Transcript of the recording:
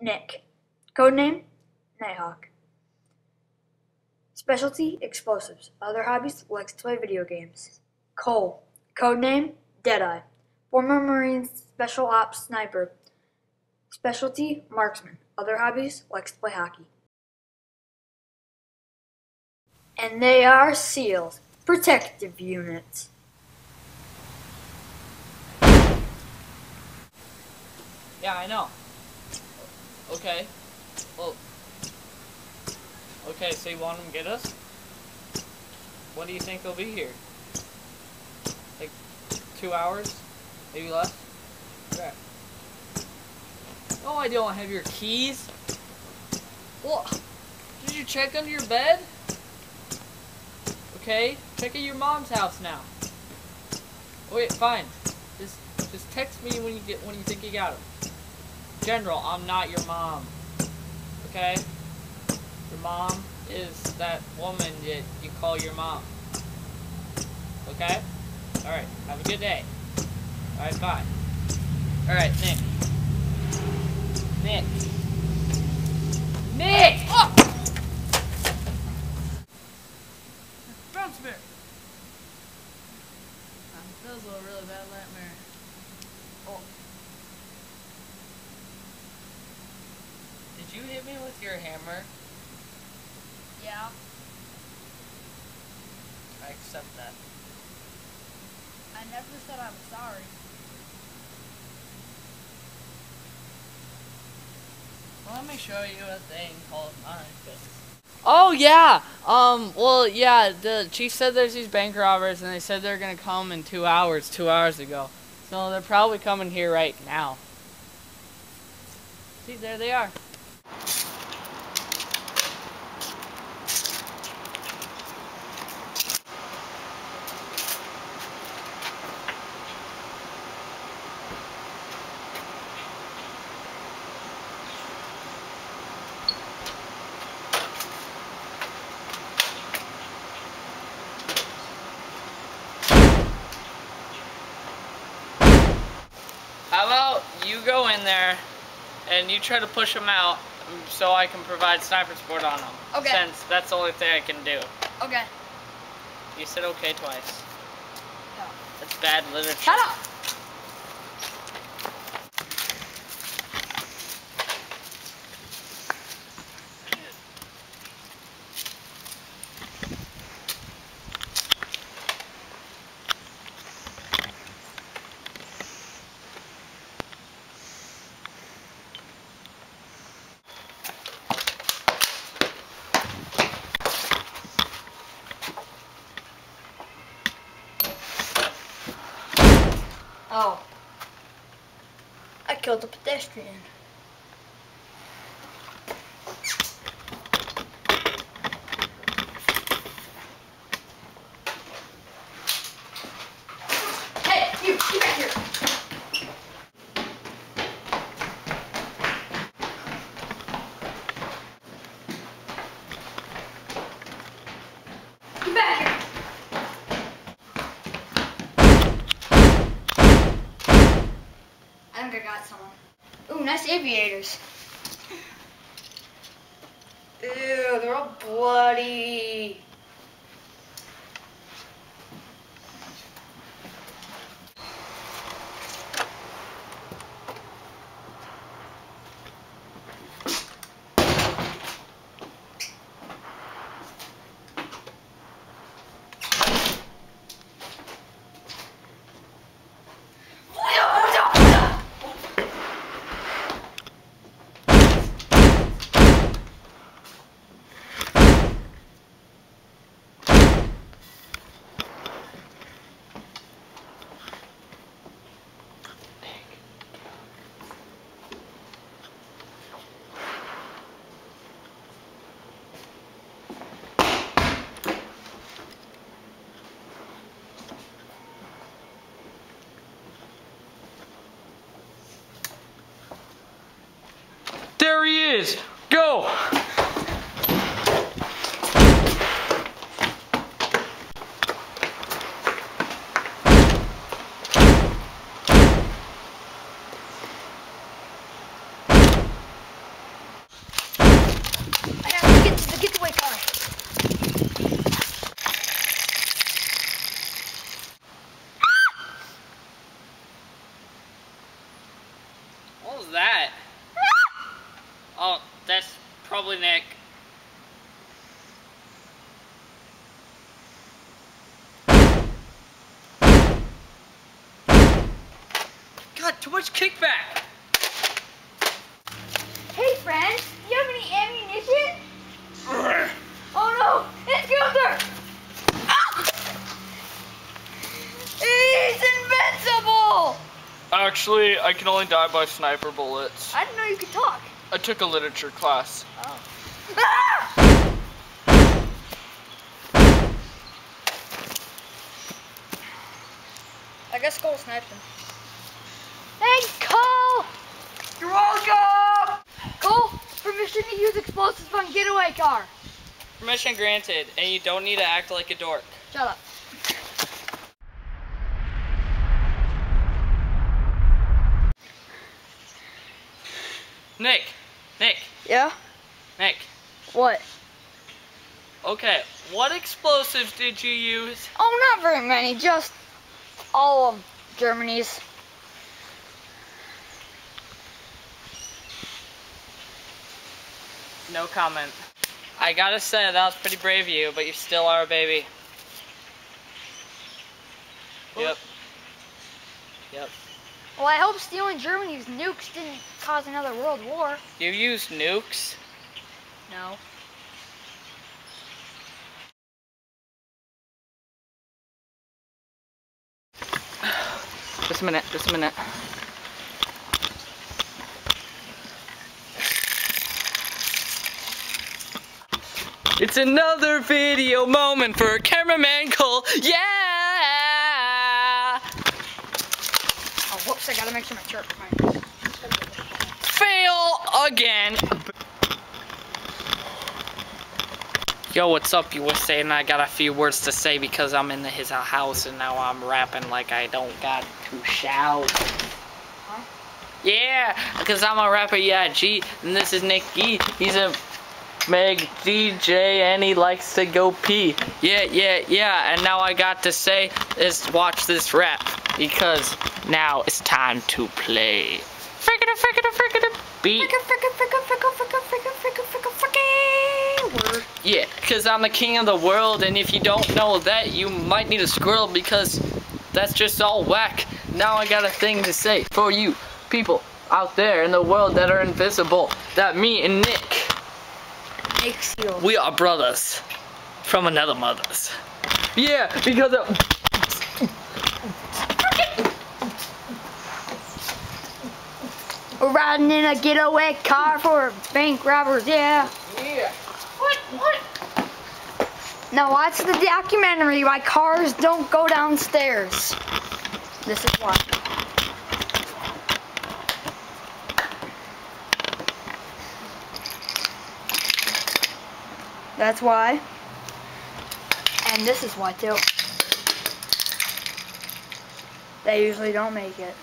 Nick. Codename Nighthawk. Specialty explosives. Other hobbies likes to play video games. Cole. Codename Deadeye. Former Marine Special Ops Sniper. Specialty marksman. Other hobbies likes to play hockey. And they are SEALs, protective units. Yeah, I know. Okay. Well. Okay, so you want them to get us? When do you think they'll be here? Like two hours? Maybe less? Okay. Oh, I don't have your keys. Well, did you check under your bed? Okay, check at your mom's house now. Wait, fine. Just, just text me when you get when you think you got them. General, I'm not your mom. Okay? Your mom is that woman that you call your mom. Okay? Alright, have a good day. Alright, bye. Alright, Nick. Nick. Nick! Oh! Bounce bear. Um, that was a really bad nightmare. Oh. Did you hit me with your hammer? Yeah. I accept that. I never said I'm sorry. Well, let me show you a thing called mine. Oh yeah. Um. Well, yeah. The chief said there's these bank robbers, and they said they're gonna come in two hours. Two hours ago. So they're probably coming here right now. See, there they are. How about you go in there and you try to push them out so I can provide sniper support on them. Okay. Since that's the only thing I can do. Okay. You said okay twice. No. That's bad literature. Shut up! Oh. I killed a pedestrian. I got someone. Ooh, nice aviators. Ew, they're all bloody. There he is! Go! getaway car. What was that? Oh, that's probably Nick. God, too much kickback. Hey, friend, do you have any ammunition? Oh no, it's Gunther! Ah! He's invincible! Actually, I can only die by sniper bullets. I didn't know you could talk. I took a literature class. Ah! I guess Cole sniped him. Thanks, Cole! You're welcome! Cole, permission to use explosives on getaway car. Permission granted, and you don't need to act like a dork. Shut up. Nick, Nick, Yeah? Nick. What? Okay, what explosives did you use? Oh, not very many, just all of Germany's. No comment. I gotta say, that was pretty brave of you, but you still are a baby. Yep. Yep. Well, I hope stealing Germany's nukes didn't cause another world war. You used nukes? No. Just a minute, just a minute. It's another video moment for cameraman Cole. Yeah! Oh, whoops, I gotta make sure my chart. My... Fail again. Yo, what's up, you were saying I got a few words to say because I'm in his house and now I'm rapping like I don't got to shout. Yeah, because I'm a rapper, yeah, G, and this is Nick G. He's a Meg DJ and he likes to go pee. Yeah, yeah, yeah. And now I got to say is watch this rap because now it's time to play. Frickin' frickin' frickin' beat. Yeah, because I'm the king of the world, and if you don't know that, you might need a squirrel because that's just all whack. Now I got a thing to say for you people out there in the world that are invisible, that me and Nick Makes you. we are brothers from another mother's. Yeah, because of. We're riding in a getaway car for bank robbers, yeah. Yeah. What? What? Now watch the documentary why cars don't go downstairs. This is why. That's why. And this is why too. They usually don't make it.